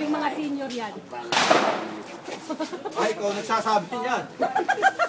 Sabing mga senior yan. Ay, ikaw nagsasabi niyan.